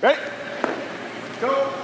Ready? Go.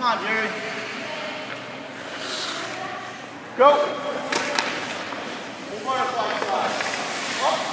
Come on, Jerry. Go. Focus, focus,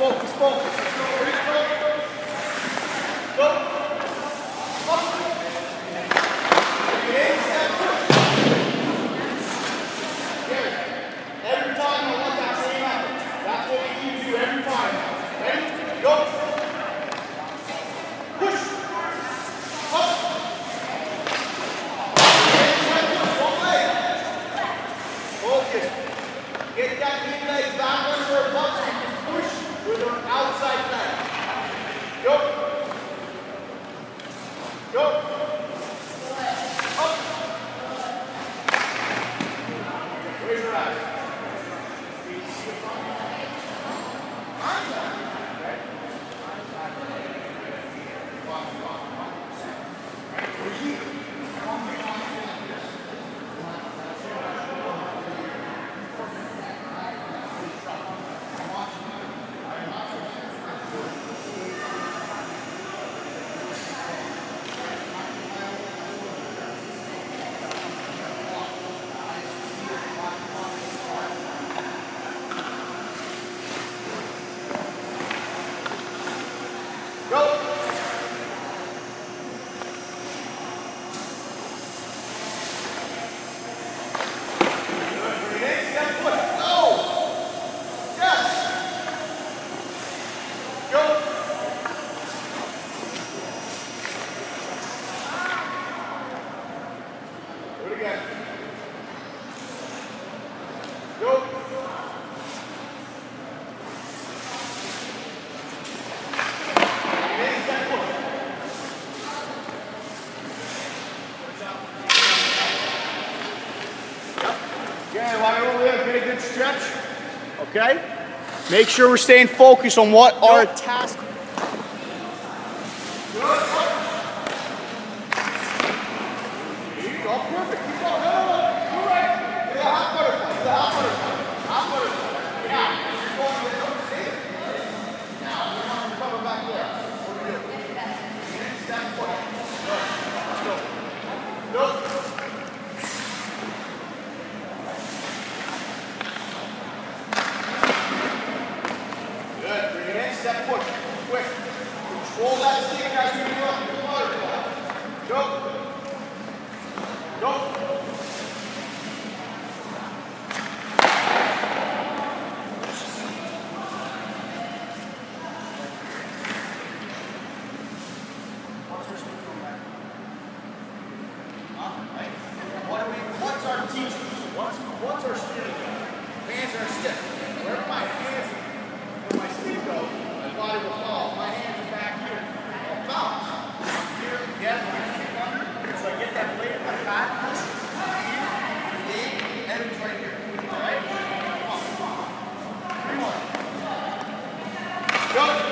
focus. Go. Make sure we're staying focused on what our task. Good. Keep going. Go.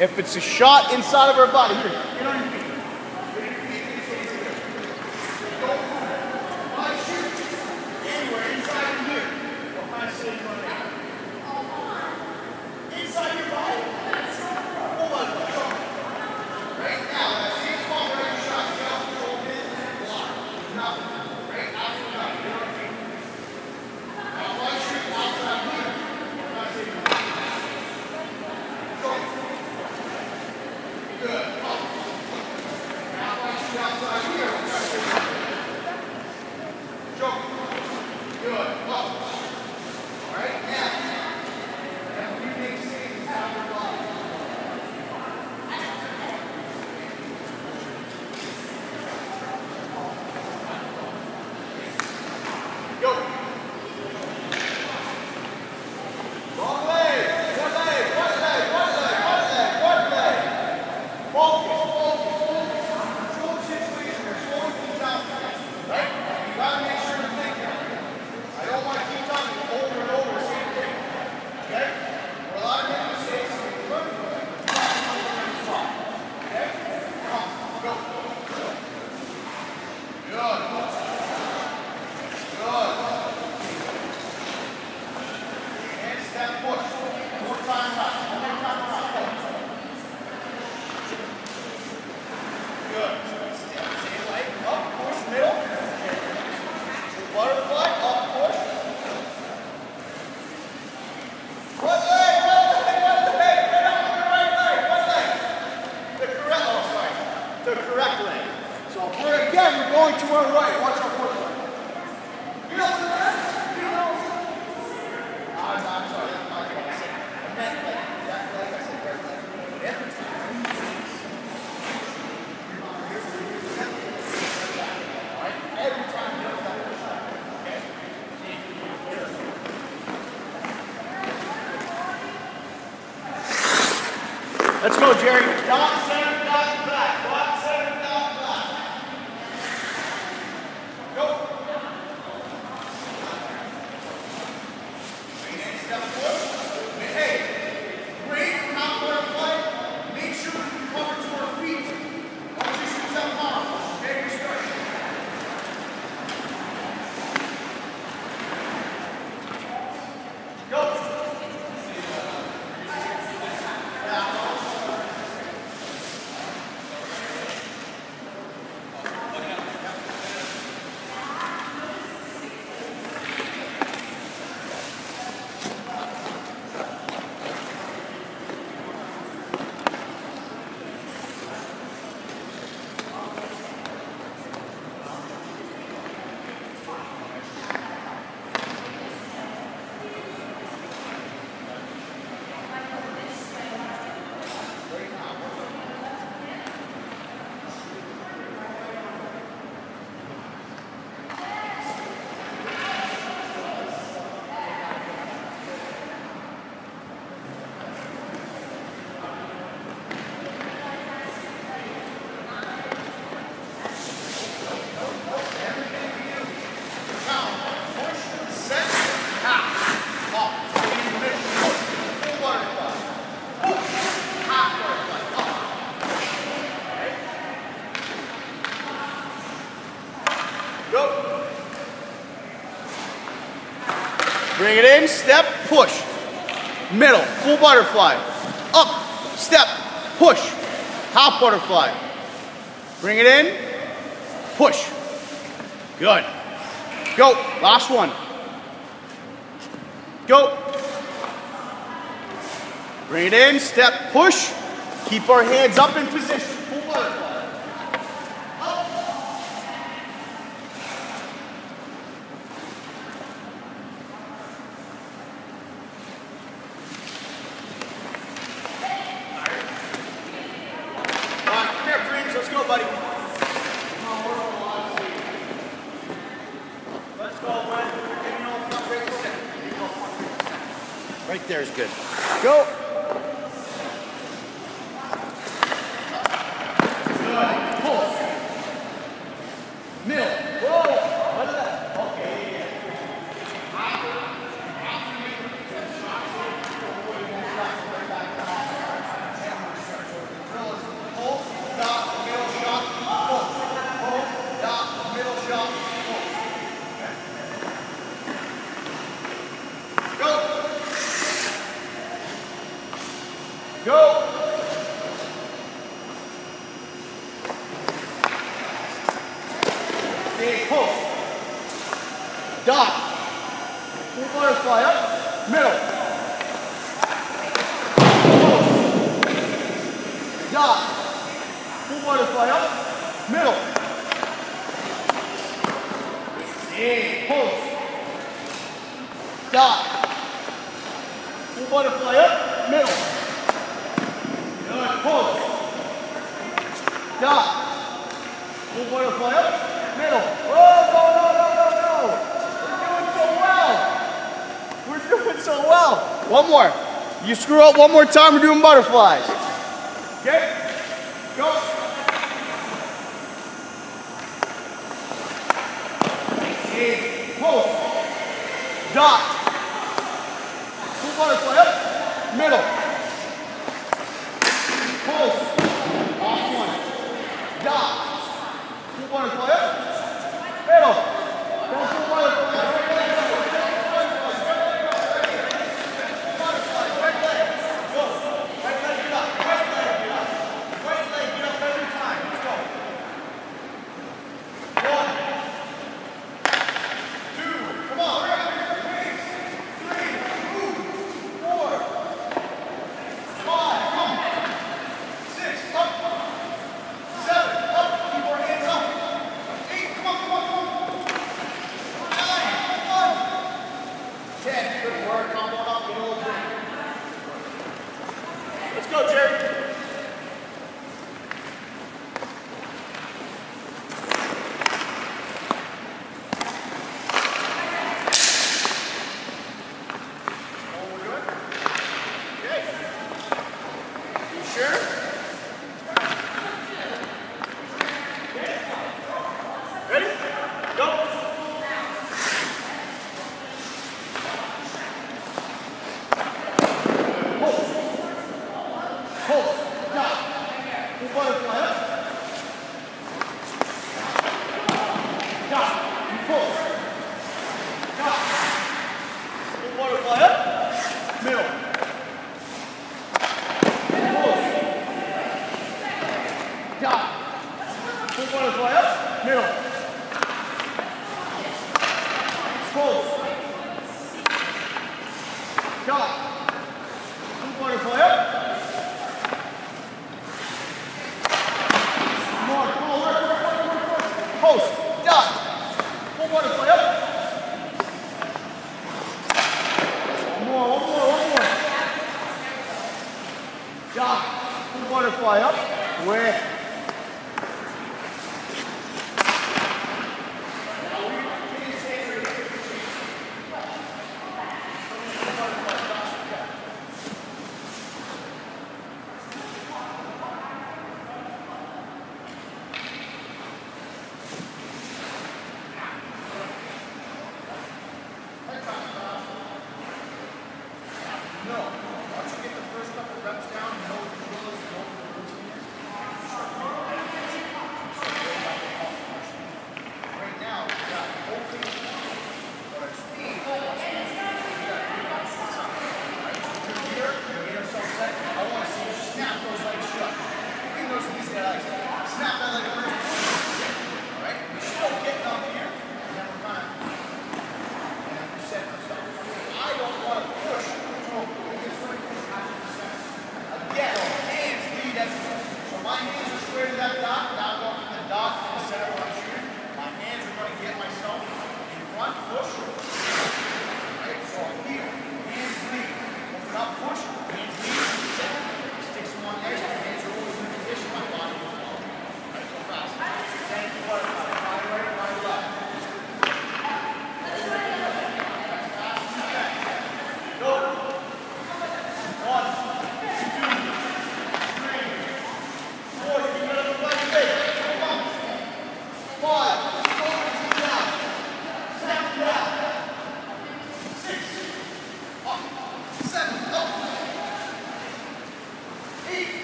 If it's a shot inside of her body, here, Let's go, Jerry center, dot back. Dot center, dot back. Go. Maintain step forward. Hey, great top butterfly. Make sure we cover to our feet. Don't just use that palm. Okay, we start. Go. Go. Bring it step, push. Middle, full butterfly. Up, step, push. Half butterfly. Bring it in, push. Good. Go, last one. Go. Bring it in, step, push. Keep our hands up in position. Full butterfly. All right, come here, Dreams. Let's go, buddy. Let's go, bud. Give me all front, right center. Right there is good. Go. Stop. Full butterfly up. Middle. And pulse. Stop. Full butterfly up. Middle. Good. Pulse. Stop. Full butterfly up. Middle. Oh, no, no, no, no, no. We're doing so well. We're doing so well. One more. You screw up one more time, we're doing butterflies. Get, go. And post. Dot. Middle. Post. Off one. Dot. Full butterfly up.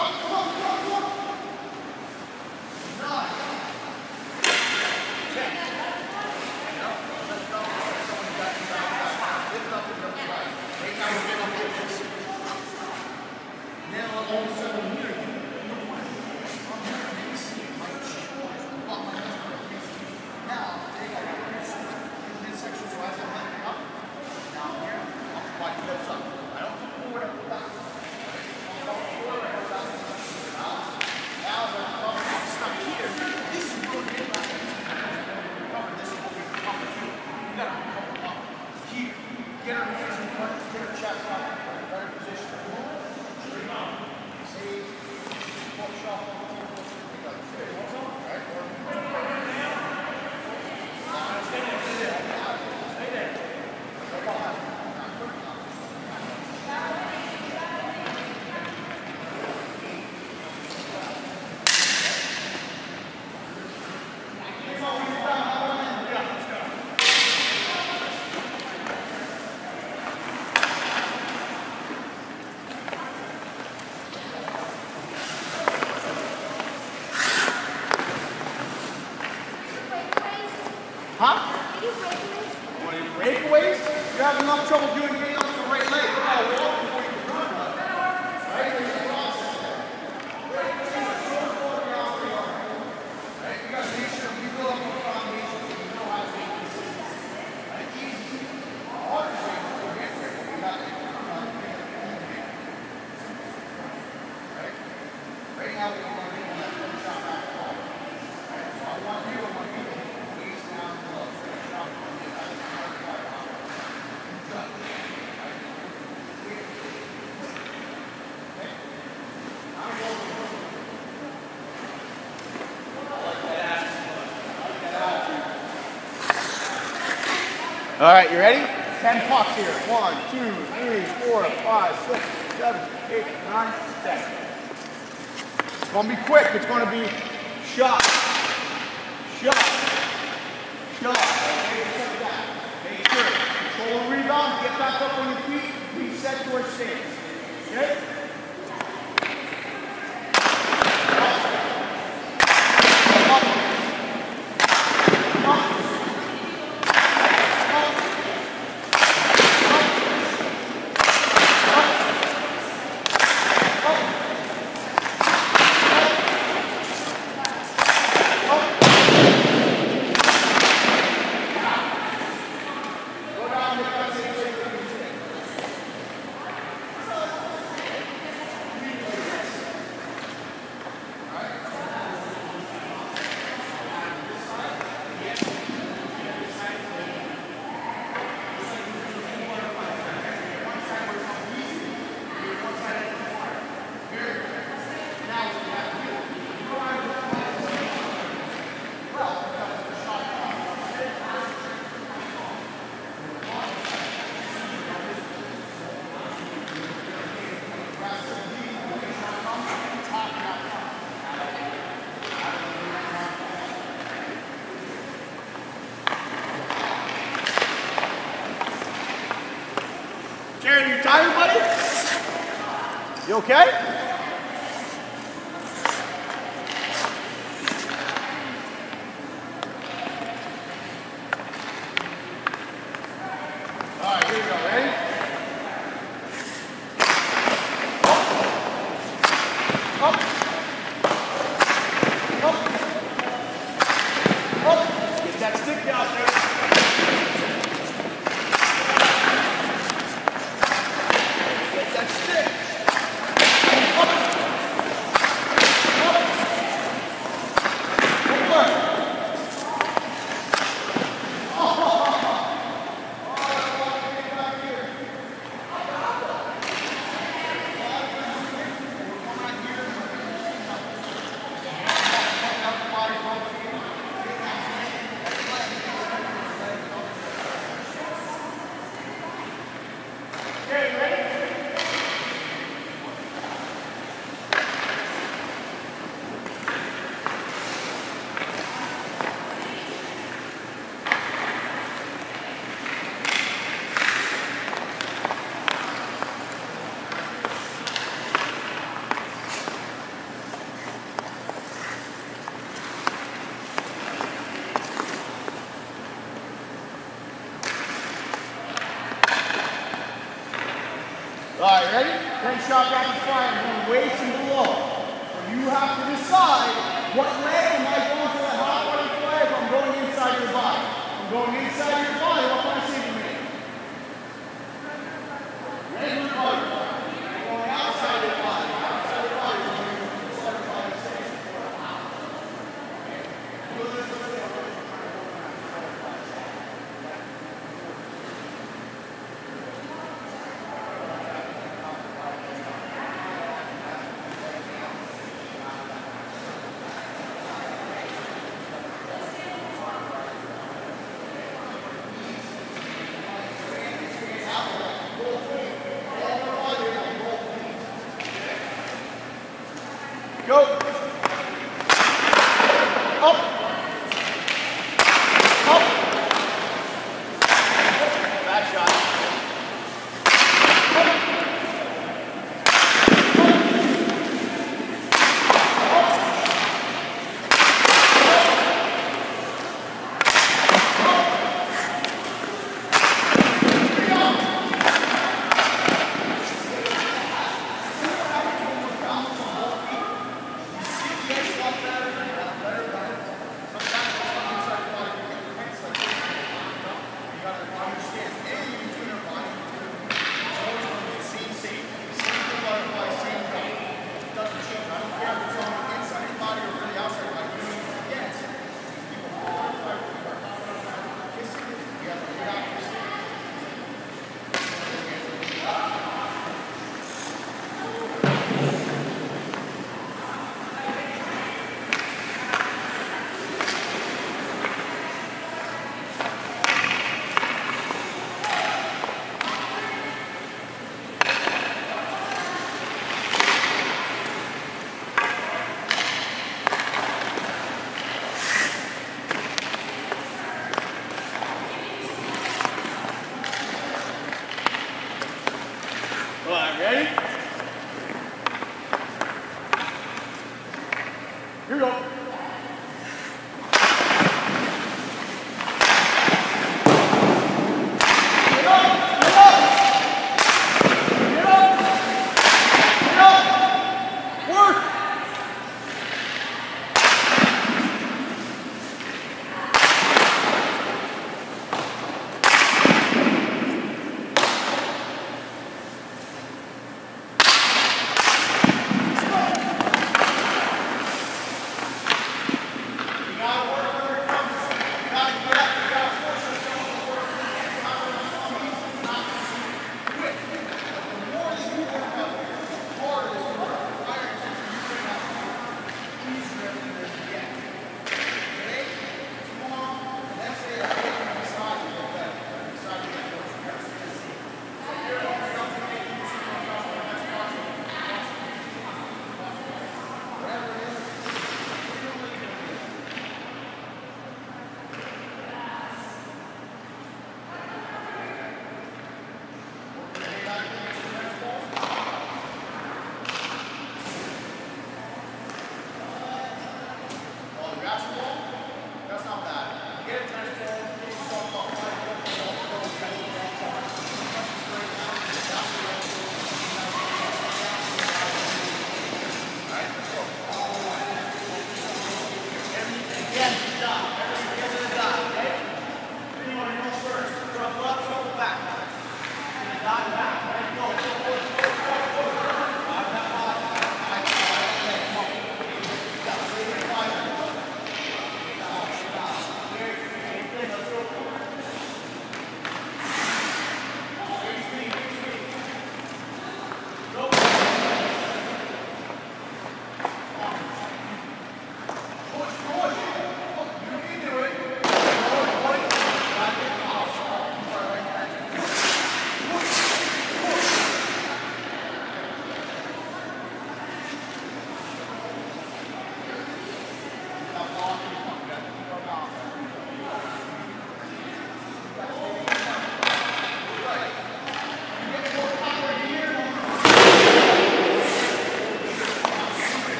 Fuck! All right, you ready? 10 pucks here. One, two, three, four, five, six, seven, eight, nine, ten. It's gonna be quick. It's gonna be shot, shot, shot. Make sure. Control the rebound. Get back up on your feet. Reset your stance. Okay? okay? Shot rapid fire